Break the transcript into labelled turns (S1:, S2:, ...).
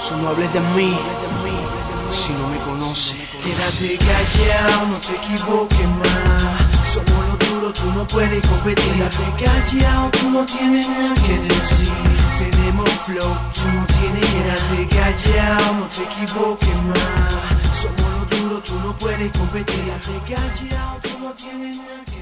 S1: So no hables de mí si no me conoces. Quédate callado, no te equivoques más. Somos los duros, tú no puedes competir. Quédate callado, tú no tienes nada que decir. Tenemos flow, tú no tienes nada. Quédate callado, no te equivoques más. Somos los duros, tú no puedes competir. Quédate callado, tú no tienes nada que decir.